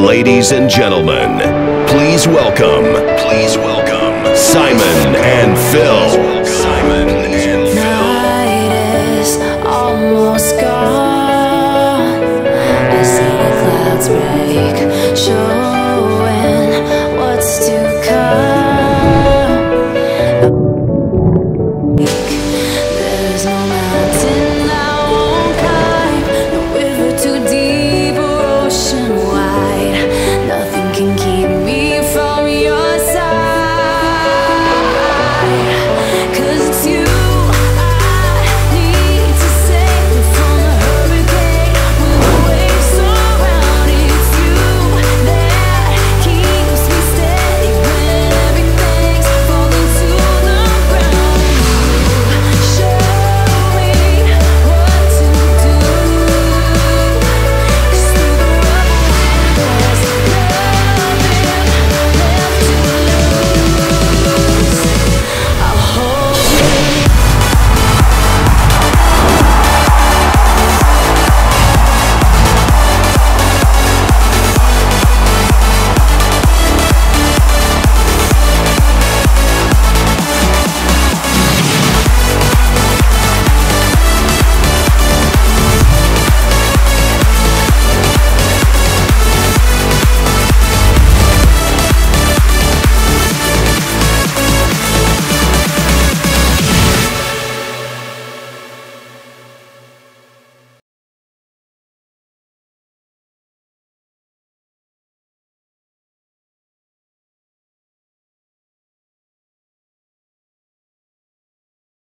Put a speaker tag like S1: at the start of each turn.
S1: Ladies and gentlemen, please welcome, please welcome Simon and Phil.